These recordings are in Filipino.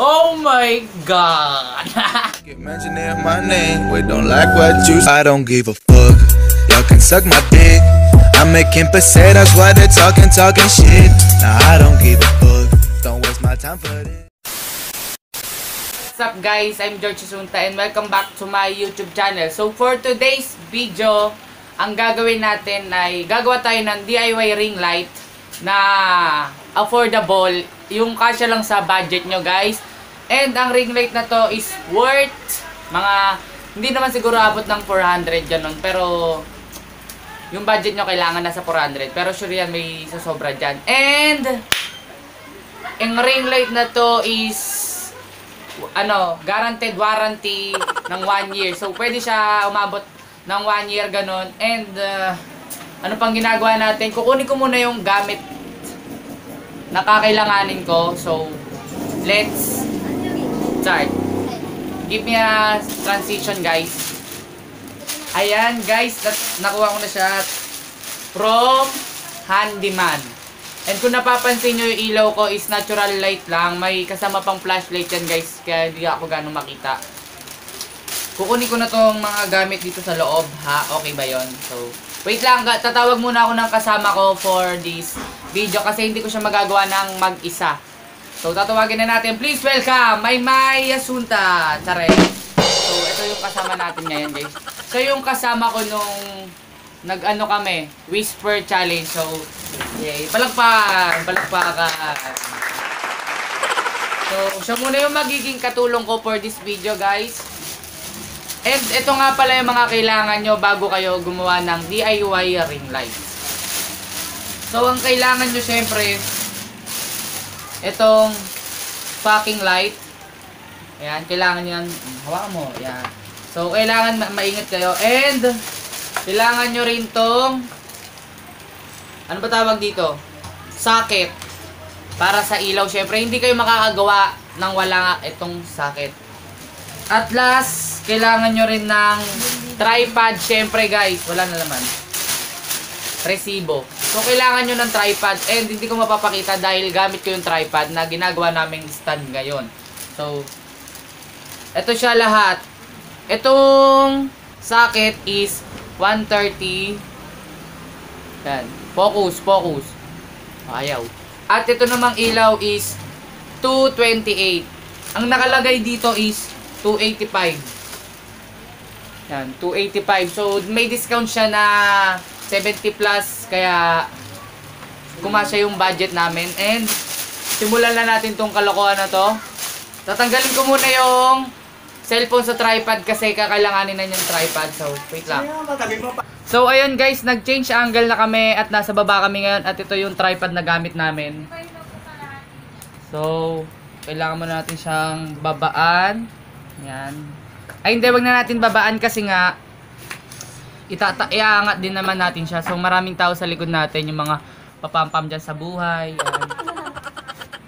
Oh my God! Get mentioning my name, we don't like what you I don't give a fuck. Y'all can suck my dick. I'm making pesetas while they're talking, talking shit. Nah, I don't give a fuck. Don't waste my time for this. What's up guys? I'm George Sunta and welcome back to my YouTube channel. So for today's video, ang gagawin natin ay gagawa tayo ng DIY ring light na affordable, yung kasya lang sa budget nyo guys. And ang ring light na to is worth mga, hindi naman siguro abot ng 400 ganun, pero yung budget nyo kailangan nasa 400. Pero sure yan, may sasobra dyan. And, ang ring light na to is ano, guaranteed warranty ng 1 year. So, pwede siya umabot ng 1 year ganun. And, uh, ano pang ginagawa natin? Kukunin ko muna yung gamit na kakailanganin ko. So, let's start. Give me a transition, guys. Ayan, guys. na- nakuha ko na siya from Handyman. And kung napapansin nyo, yung ilaw ko is natural light lang. May kasama pang flashlight yan, guys. Kaya hindi ako gano'ng makita. Kukunin ko na tong mga gamit dito sa loob, ha? Okay ba yon? So, wait lang. Tatawag muna ako ng kasama ko for this video kasi hindi ko siya magagawa ng mag-isa. So, tatawagin na natin. Please welcome, May May Yasunta. Tsare. So, ito yung kasama natin ngayon, guys. Siya yung kasama ko nung nag-ano kami, Whisper Challenge. So, yay. Palagpak! Palagpakan! So, siya muna yung magiging katulong ko for this video, guys. And ito nga pala yung mga kailangan nyo bago kayo gumawa ng DIY ring light. So, ang kailangan nyo syempre, itong fucking light. Ayan, kailangan yan. Hawakan mo. Ayan. So, kailangan ma- maingat kayo. And, kailangan nyo rin tong ano ba tawag dito? Socket. Para sa ilaw. Syempre, hindi kayo makakagawa nang wala itong socket. At last, kailangan nyo rin ng tripod. Syempre, guys. Wala na naman. Resibo. So, kailangan nyo ng tripod. And hindi ko mapapakita dahil gamit ko yung tripod na ginagawa naming stand ngayon. So, ito siya lahat. Itong socket is 130. Yan. Focus, focus. Ayaw. At ito namang ilaw is 228. Ang nakalagay dito is 285. Yan, 285. So, may discount siya na 70 plus. Kaya, kumasya yung budget namin. And, simulan na natin tong kalokohan na to. Tatanggalin ko muna yung cellphone sa tripod kasi kakailanganin na yung tripod. So, wait lang. So, ayun guys, nag-change angle na kami at nasa baba kami ngayon at ito yung tripod na gamit namin. So, kailangan muna natin siyang babaan. Yan. Ay, hindi, wag na natin babaan kasi nga itata iangat din naman natin siya. So, maraming tao sa likod natin, yung mga papampam dyan sa buhay.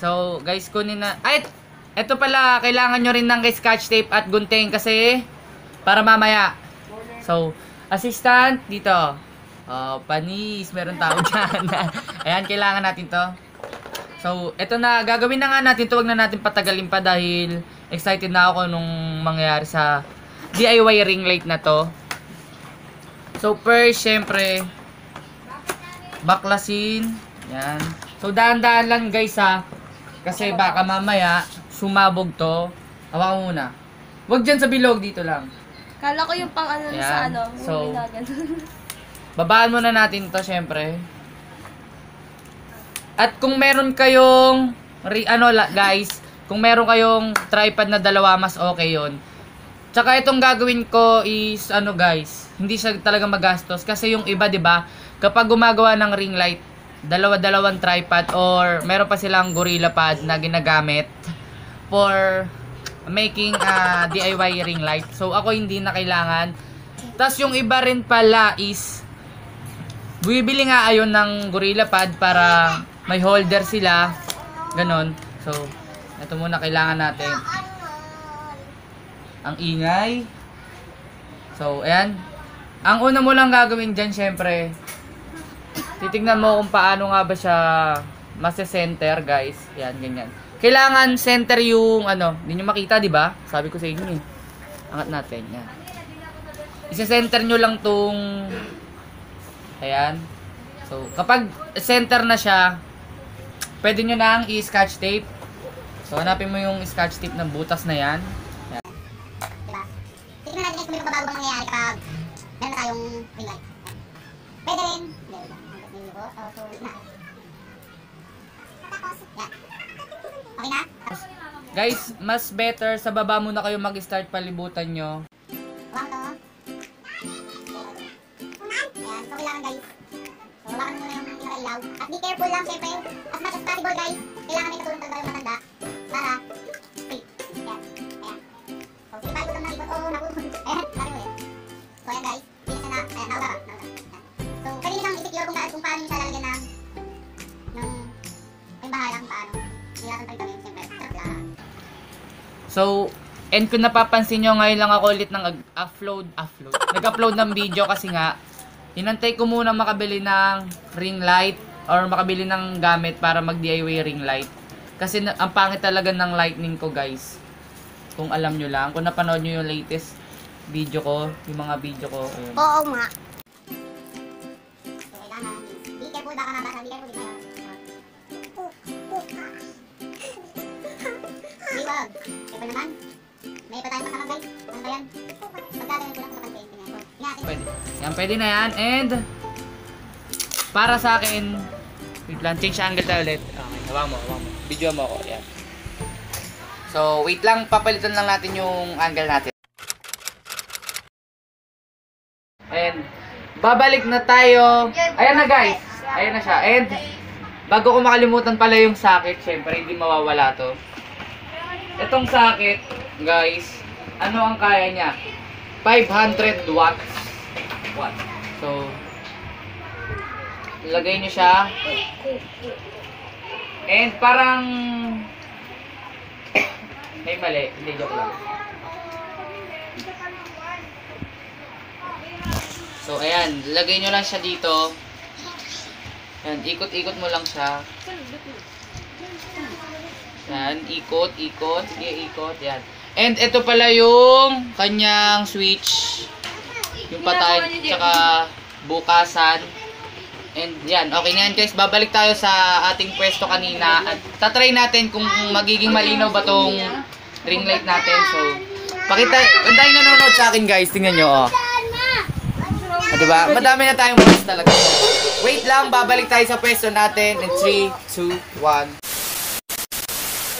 So, guys, kunin na. Ay, eto pala, kailangan nyo rin ng scotch tape at gunting kasi para mamaya. So, assistant, dito. Oh, panis, meron tao dyan. Ayan, kailangan natin to. So, eto na, gagawin na nga natin to. Huwag na natin patagalin pa dahil excited na ako nung mangyayari sa DIY ring light na to. So, first, syempre, baklasin. Yan. So, dahan-dahan lang guys ha. Kasi baka mamaya, sumabog to. Hawakan mo muna. Huwag dyan sa bilog, dito lang. Kala ko yung pang ano sa ano, So. Babaan muna natin to syempre. At kung meron kayong, re, ano guys, kung meron kayong tripod na dalawa, mas okay yon. Tsaka itong gagawin ko is, ano guys, hindi siya talaga magastos. Kasi yung iba, di ba kapag gumagawa ng ring light, dalawa-dalawang tripod or meron pa silang gorilla pad na ginagamit for making a DIY ring light. So ako hindi na kailangan. Tapos yung iba rin pala is bibili nga ayon ng gorilla pad para may holder sila. Ganon. So, ito muna kailangan natin. Ang ingay. So, ayan. Ang una mo lang gagawin dyan, syempre, titignan mo kung paano nga ba siya mase-center, guys. Yan, ganyan. kailangan center yung ano, hindi nyo makita, di ba? Sabi ko sa inyo eh. Angat natin, yan. Isa-center nyo lang tong Ayan. So, kapag center na siya, pwede nyo nang i-scotch tape. So, hanapin mo yung scotch tape ng butas na yan. May pagbabago bang nangyayari kapag meron tayong ring light. Pwede rin. Tapos, yan. Okay na? Guys, mas better sa baba muna kayo mag-start palibutan nyo. So, and kung napapansin nyo, ngayon lang ako ulit ng upload, upload, nag-upload ng video kasi nga, inantay ko muna makabili ng ring light or makabili ng gamit para mag-DIY ring light. Kasi ang pangit talaga ng lightning ko guys. Kung alam nyo lang, kung napanood nyo yung latest video ko, yung mga video ko, ayun. Oo nga. Pwede na yan. And, para sa akin, wait lang, change angle tayo ulit. Okay, hawa mo, hawa mo. Video mo ako, yan. So, wait lang, papalitan lang natin yung angle natin. And, babalik na tayo. Ayan na guys. Ayan na siya. And, bago ko makalimutan pala yung sakit, syempre, hindi mawawala to. Itong sakit, guys, ano ang kaya niya? 500 watts. Watt. So, lagay niyo siya. And parang may mali, hindi joke lang. So, ayan, lagay nyo lang siya dito. Ayan, ikot-ikot mo lang siya. Yan, ikot, ikot, sige, ikot, yan. And ito pala yung kanyang switch. Yung patay, tsaka bukasan. And yan, okay na yan guys. Babalik tayo sa ating pwesto kanina. At tatry natin kung magiging malinaw ba tong ring light natin. So, pakita, ang dahil nanonood sa akin guys, tingnan nyo oh. Ah, diba? Madami na tayong watch talaga. Wait lang, babalik tayo sa pwesto natin in 3, 2, 1.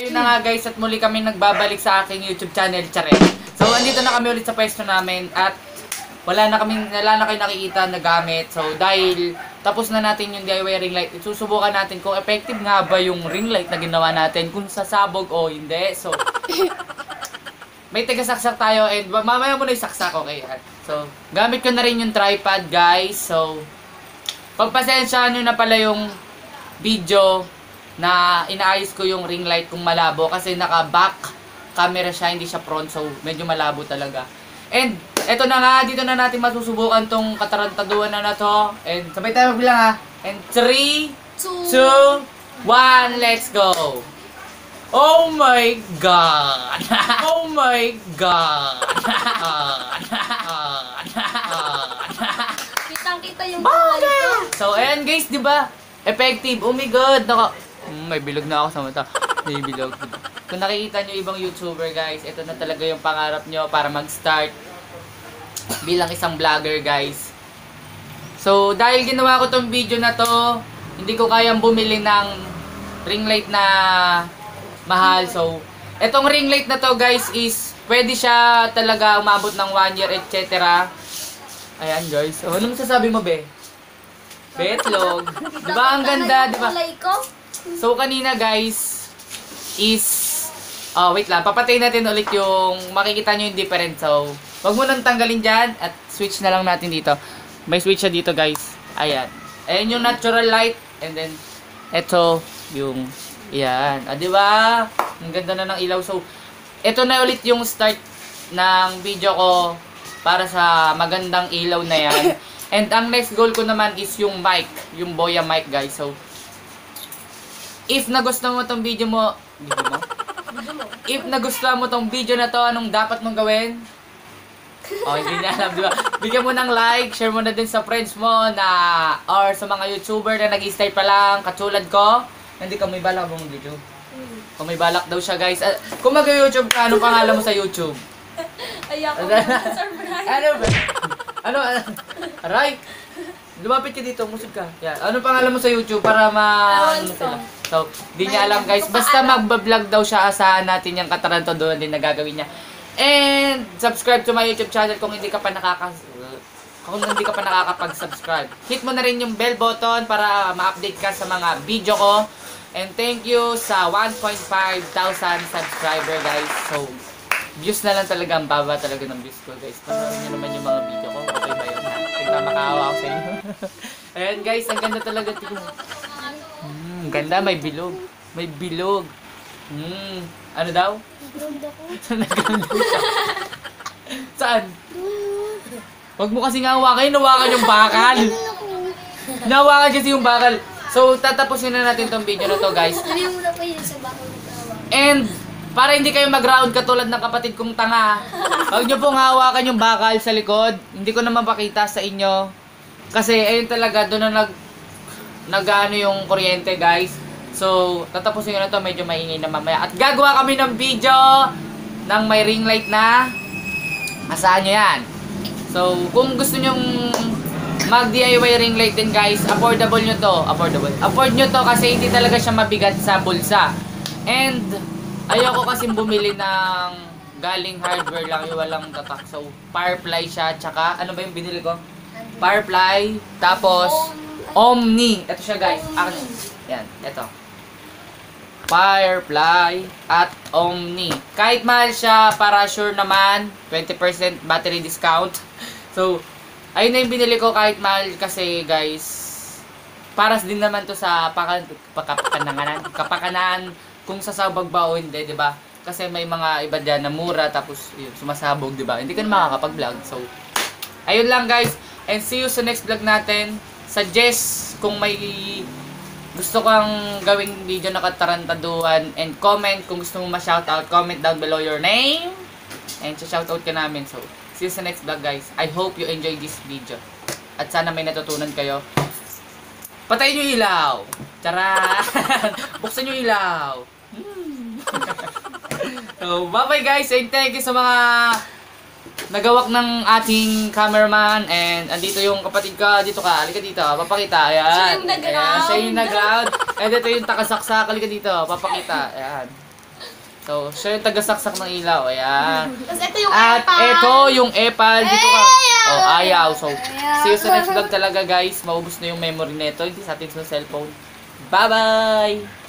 Ayun na nga guys, at muli kami nagbabalik sa aking YouTube channel, Charet. So, andito na kami ulit sa pwesto namin at wala na kami, wala na kayo nakikita na gamit. So, dahil tapos na natin yung DIY ring light, susubukan natin kung effective nga ba yung ring light na ginawa natin, kung sasabog o hindi. So, may taga-saksak tayo and ma- mamaya mo na yung saksak, okay? So, gamit ko na rin yung tripod, guys. So, pagpasensyahan nyo na pala yung video na inaayos ko yung ring light kung malabo kasi naka-back camera siya, hindi siya front. So, medyo malabo talaga. And, eto na nga, dito na natin masusubukan tong katarantaduan na na to. And, sabay tayo magbilang ha. And, 3, Two. 2, 1, let's go! Oh my God! oh my God! Kitang-kita yung ko. so, ayan guys, di ba? Effective. Oh my God! Naka... Mm, may bilog na ako sa mata. May bilog. Kung nakikita nyo ibang YouTuber guys, ito na talaga yung pangarap nyo para mag-start bilang isang vlogger guys. So, dahil ginawa ko tong video na to, hindi ko kayang bumili ng ring light na mahal. So, etong ring light na to guys is pwede siya talaga umabot ng 1 year, etc. Ayan guys. Oh, ano masasabi mo, be? Betlog. di ba ang ganda, di ba? So, kanina guys, is, oh, wait lang, papatayin natin ulit yung, makikita nyo yung difference. So, wag mo nang tanggalin dyan, at switch na lang natin dito. May switch siya dito guys. Ayan. Ayan yung natural light, and then, eto, yung, yan. Ah, di ba? Ang ganda na ng ilaw. So, eto na ulit yung start ng video ko para sa magandang ilaw na yan. And ang next goal ko naman is yung mic, yung Boya mic guys. So, if nagustuhan mo tong video mo, Video mo? Video. If nagustuhan mo tong video na to, anong dapat mong gawin? Oh, hindi niya alam, di ba? Bigyan mo ng like, share mo na din sa friends mo na or sa mga YouTuber na nag-start pa lang, katulad ko. Hindi ka may balak mo mag-YouTube. Kung may balak daw siya, guys. Ah, kung mag-YouTube ka, anong pangalan mo sa YouTube? Ayoko na surprise. ano ba? Ano? ano? Aray! Lumapit ka dito, musod ka. Yan. Anong pangalan mo sa YouTube para ma... Ano sila? So, di niya alam guys. Basta magbablog daw siya, asahan natin yung kataranto doon din na gagawin niya. And subscribe to my YouTube channel kung hindi ka pa nakaka kung hindi ka pa nakakapag-subscribe. Hit mo na rin yung bell button para ma-update ka sa mga video ko. And thank you sa 1.5 thousand subscriber guys. So, views na lang talaga ang baba talaga ng views ko guys. Panoorin niyo naman yung mga video ko. Okay ha? Nagmamakaawa ako sa inyo. Ayan guys, ang ganda talaga. Tingnan. Hmm, ganda. May bilog. May bilog. Hmm, ano daw? Naganda siya. Saan? Huwag mo kasing hawakan. Hawakan yung bakal. Nahawakan kasi yung bakal. So, tatapusin na natin tong video na to guys. Sabi mo na pa yun sa tawa. And, para hindi kayo mag-round katulad ng kapatid kong tanga, huwag nyo pong hawakan yung bakal sa likod. Hindi ko naman pakita sa inyo. Kasi, ayun talaga, doon na nag, nag ano yung kuryente, guys. So, tatapusin ko na to, medyo maingay na mamaya. At gagawa kami ng video ng may ring light na. Asahan nyo yan. So, kung gusto nyong mag-DIY ring light din guys, affordable nyo to. Affordable. Afford nyo to kasi hindi talaga siya mabigat sa bulsa. And, ayoko kasi bumili ng galing hardware lang, yung walang tatak. So, Firefly siya, tsaka, ano ba yung binili ko? Firefly, tapos, Omni. Ito siya guys. Akin. Yan, ito. Firefly at Omni. Kahit mahal siya, para sure naman, 20% battery discount. So, ayun na yung binili ko kahit mahal kasi guys, para din naman to sa paka, pakapananganan, kapakanan kung sasabog ba o hindi, di ba? Kasi may mga iba dyan na mura tapos yun, sumasabog, di ba? Hindi ka na makakapag-vlog. So, ayun lang guys. And see you sa next vlog natin. Suggest kung may gusto kang gawing video na katarantaduhan and comment kung gusto mo ma-shoutout, comment down below your name and shoutout ka namin. So, see you sa next vlog guys. I hope you enjoy this video. At sana may natutunan kayo. Patayin yung ilaw! Charan! Buksan yung ilaw! So, bye-bye guys and thank you sa mga nagawak ng ating cameraman and andito yung kapatid ka, dito ka, halika dito, papakita, ayan. Siya yung nag-ground. Siya yung nag-ground. And ito yung takasaksak, halika dito, papakita, ayan. So, siya yung tagasaksak ng ilaw, ayan. Tapos ito yung At epal. ito yung epal, dito ka. Ayaw! Oh, ayaw. So, see you sa next vlog talaga guys. Maubos na yung memory nito, hindi sa atin sa cellphone. Bye-bye!